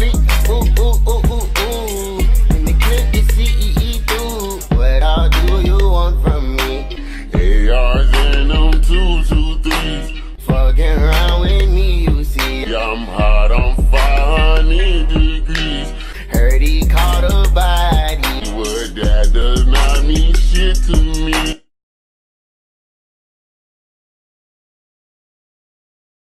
click. Ooh, ooh, ooh, ooh, ooh. In the clip, it's CEE through. What all do you want from me? ARs and them two, two, threes. Fucking around with me, you see. Yeah, I'm hot on 500 degrees. Heard he caught a body. What that does not mean shit to me.